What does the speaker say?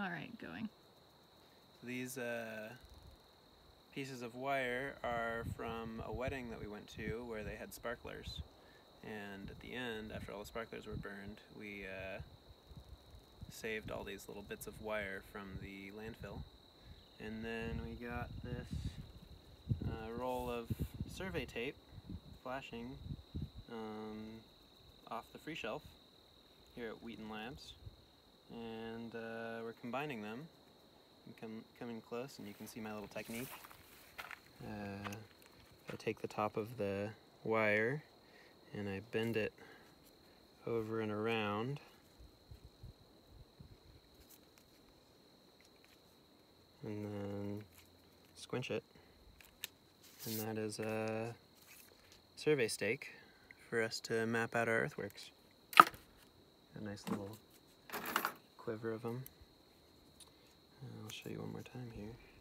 All right, going. These uh, pieces of wire are from a wedding that we went to where they had sparklers. And at the end, after all the sparklers were burned, we uh, saved all these little bits of wire from the landfill. And then we got this uh, roll of survey tape flagging um, off the free shelf here at Wheaton Labs. And uh, we're combining them. In close and you can see my little technique. Uh, I take the top of the wire and I bend it over and around. And then squinch it. And that is a survey stake for us to map out our earthworks. A nice little quiver of them. Uh, I'll show you one more time here.